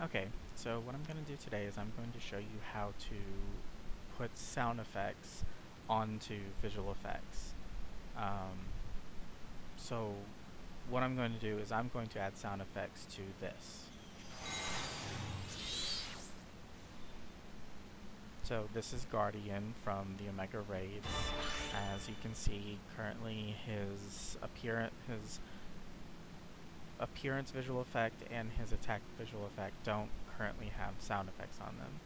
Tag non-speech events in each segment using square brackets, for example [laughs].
Okay, so what I'm going to do today is I'm going to show you how to put sound effects onto visual effects. Um, so what I'm going to do is I'm going to add sound effects to this. So this is Guardian from the Omega Raids. As you can see, currently his appearance, his appearance visual effect and his attack visual effect don't currently have sound effects on them.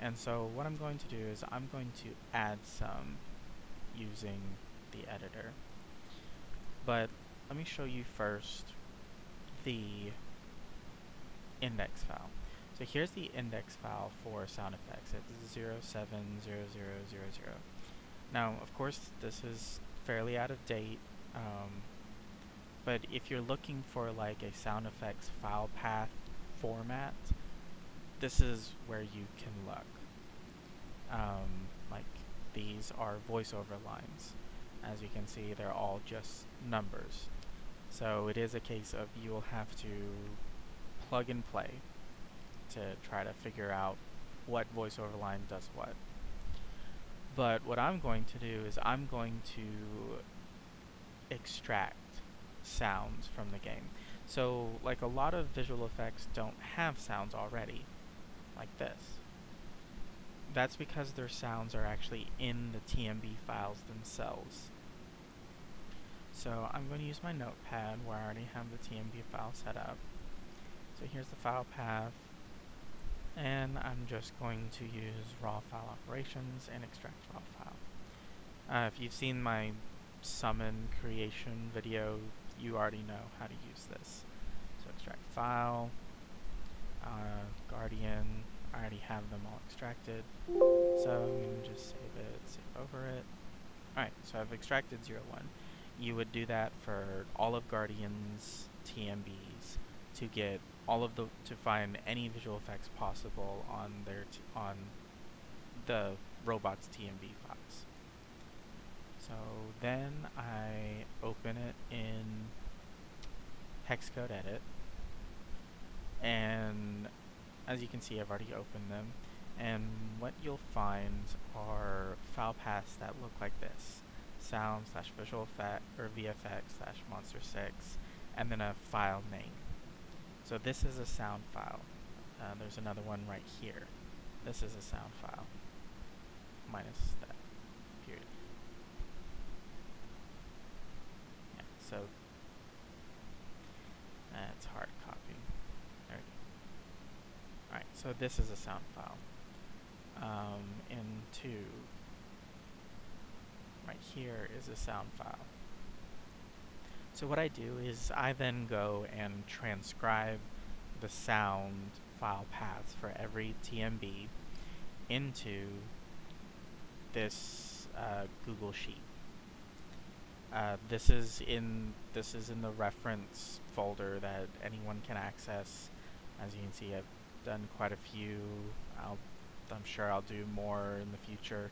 And so what I'm going to do is I'm going to add some using the editor. But let me show you first the index file. So here's the index file for sound effects. It's 070000. Now, of course, this is fairly out of date, um, but if you're looking for like a sound effects file path format, this is where you can look. Um, like these are voiceover lines. As you can see, they're all just numbers. So it is a case of you'll have to plug and play to try to figure out what voiceover line does what. But what I'm going to do is I'm going to extract sounds from the game. So like a lot of visual effects don't have sounds already, like this. That's because their sounds are actually in the TMB files themselves. So I'm going to use my notepad where I already have the TMB file set up. So here's the file path, and I'm just going to use raw file operations and extract raw file. Uh, if you've seen my summon creation video, you already know how to use this. So extract file, uh, guardian, I already have them all extracted. So I'm going to just save it, save over it. Alright, so I've extracted 01. You would do that for all of Guardian's TMBs to get all of the to find any visual effects possible on their on the robot's TMB files. So then I open it in hexcode edit and as you can see I've already opened them and what you'll find are file paths that look like this sound slash visual effect or VFX slash monster 6 and then a file name so this is a sound file. Uh, there's another one right here. This is a sound file. Minus that period. Yeah, so that's hard copy. There we go. Alright, so this is a sound file. Um, in two, right here is a sound file. So what I do is I then go and transcribe the sound file paths for every TMB into this uh, Google Sheet. Uh, this is in this is in the reference folder that anyone can access. As you can see, I've done quite a few. I'll, I'm sure I'll do more in the future.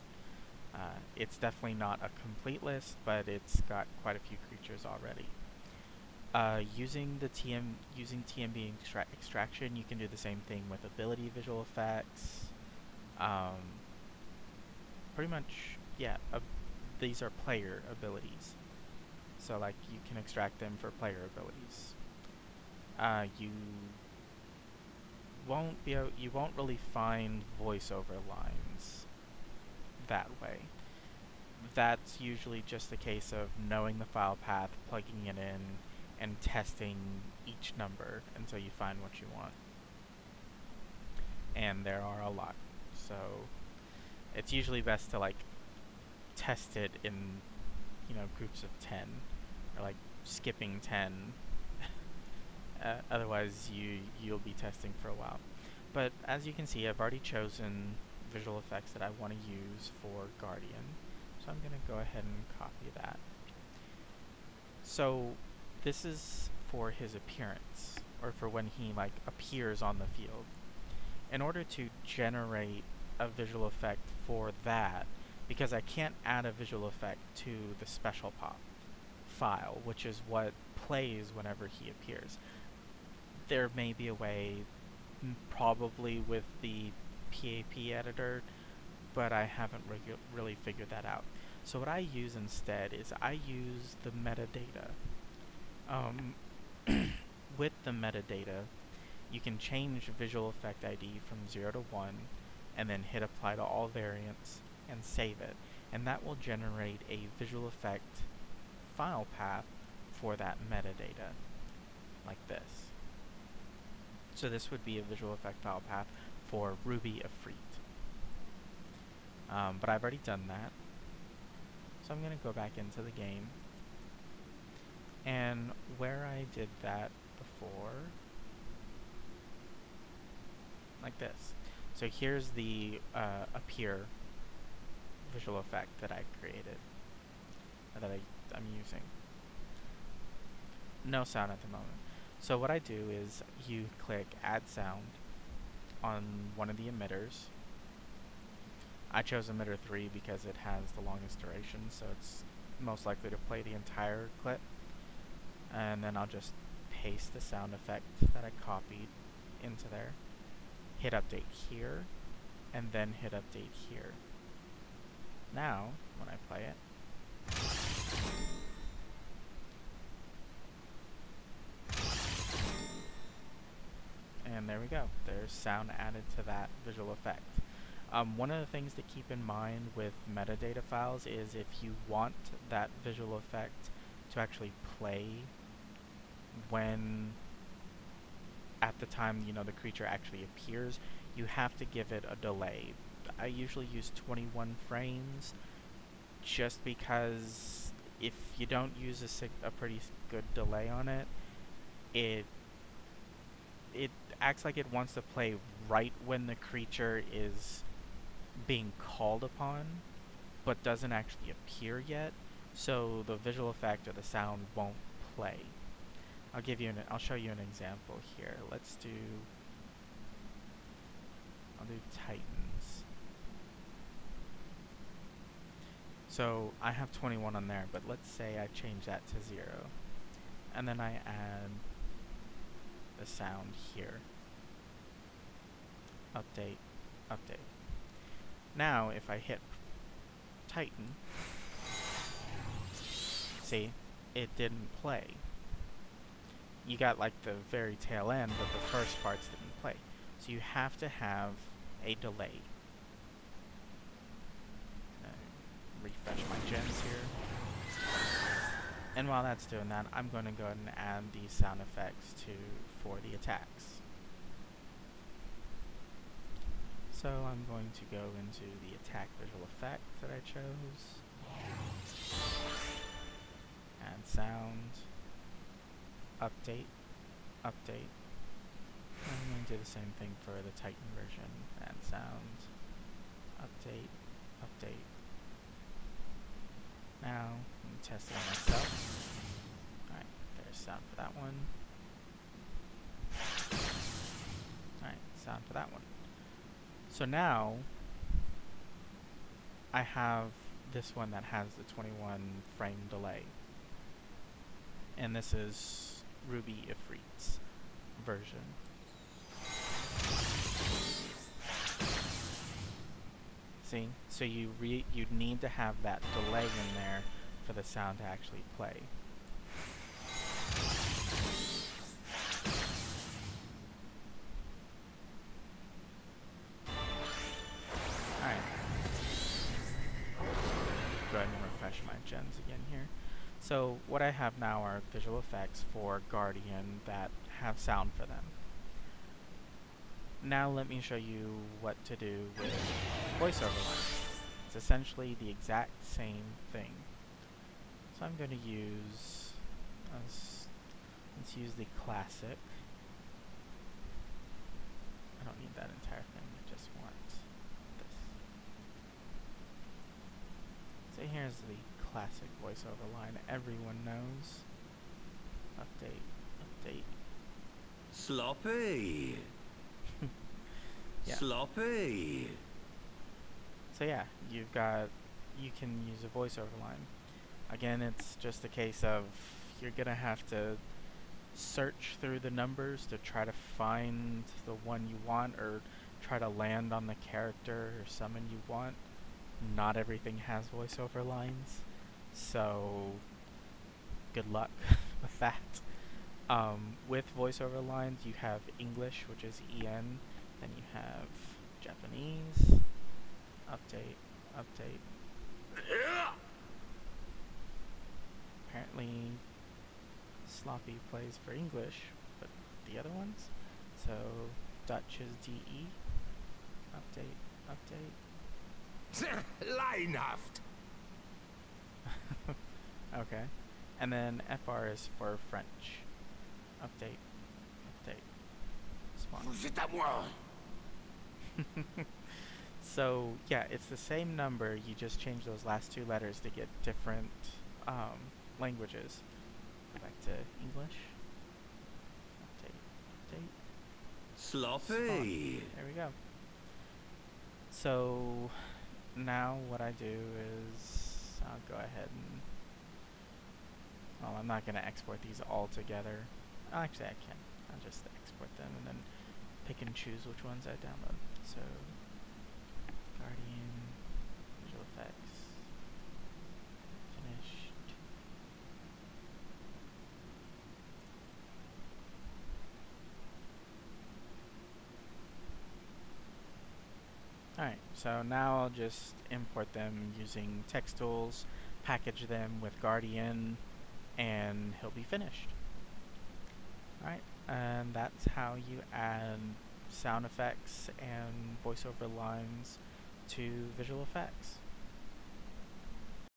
Uh, it's definitely not a complete list, but it's got quite a few creatures already. Uh, using the TM using TMB extra extraction, you can do the same thing with ability visual effects. Um, pretty much, yeah. Uh, these are player abilities, so like you can extract them for player abilities. Uh, you won't be you won't really find voiceover lines that way. That's usually just a case of knowing the file path, plugging it in, and testing each number until you find what you want. And there are a lot. So it's usually best to like test it in, you know, groups of 10 or like skipping 10. [laughs] uh, otherwise you you'll be testing for a while. But as you can see, I've already chosen visual effects that I want to use for Guardian. So I'm going to go ahead and copy that. So this is for his appearance, or for when he like appears on the field. In order to generate a visual effect for that, because I can't add a visual effect to the special pop file, which is what plays whenever he appears. There may be a way probably with the PAP editor, but I haven't really figured that out. So what I use instead is I use the metadata. Um, [coughs] with the metadata, you can change visual effect ID from 0 to 1 and then hit apply to all variants and save it. And that will generate a visual effect file path for that metadata, like this. So this would be a visual effect file path for Ruby Ifrit. Um, but I've already done that. So I'm going to go back into the game. And where I did that before, like this. So here's the uh, appear visual effect that I created, that I, I'm using. No sound at the moment. So what I do is you click add sound on one of the emitters. I chose emitter 3 because it has the longest duration, so it's most likely to play the entire clip. And then I'll just paste the sound effect that I copied into there, hit update here, and then hit update here. Now, when I play it, and there we go. There's sound added to that visual effect. Um, one of the things to keep in mind with metadata files is if you want that visual effect to actually play when at the time you know the creature actually appears, you have to give it a delay. I usually use 21 frames just because if you don't use a, a pretty good delay on it, it it acts like it wants to play right when the creature is being called upon, but doesn't actually appear yet. So the visual effect or the sound won't play. I'll give you an. I'll show you an example here. Let's do. I'll do Titans. So I have 21 on there, but let's say I change that to zero, and then I add the sound here. Update, update. Now, if I hit Titan, see, it didn't play. You got like the very tail end, but the first parts didn't play. So you have to have a delay. Refresh my gens here. And while that's doing that, I'm going to go ahead and add these sound effects to for the attacks. So I'm going to go into the attack visual effect that I chose. Add sound. Update. Update. I'm going to do the same thing for the Titan version. Add sound. Update. Update. Now, I'm testing it myself. Alright, there's sound for that one. For that one. So now, I have this one that has the 21 frame delay. And this is Ruby Ifrit's version. See? So you re you need to have that delay in there for the sound to actually play. So what I have now are visual effects for Guardian that have sound for them. Now let me show you what to do with voiceover lines. It's essentially the exact same thing. So I'm going to use, let's, let's use the classic. I don't need that entire thing, I just want this. So here's the classic voiceover line everyone knows. Update, update. Sloppy. [laughs] Yeah. Sloppy. So yeah, you've got, you can use a voiceover line. Again, it's just a case of you're gonna have to search through the numbers to try to find the one you want or try to land on the character or summon you want. Not everything has voiceover lines, so good luck [laughs] with that. Um, with voiceover lines, you have English, which is EN, then you have Japanese, update, update. Apparently, Sloppy plays for English, but the other ones? So, Dutch is DE, update, update. [laughs] Leinhaft. [laughs] okay. And then FR is for French. Update. Update. Spawn. Vous êtes à [laughs] so, yeah, it's the same number, you just change those last two letters to get different um, languages. Go back to English. Update. Update. Sloppy. There we go. So now what I do is I'll go ahead and well I'm not gonna export these all together. Actually I can. I'll just export them and then pick and choose which ones I download. So Guardian Visual Effects finished. Alright, so now I'll just import them using TexTools, package them with Guardian, and he'll be finished. Alright, and that's how you add sound effects and voiceover lines to visual effects.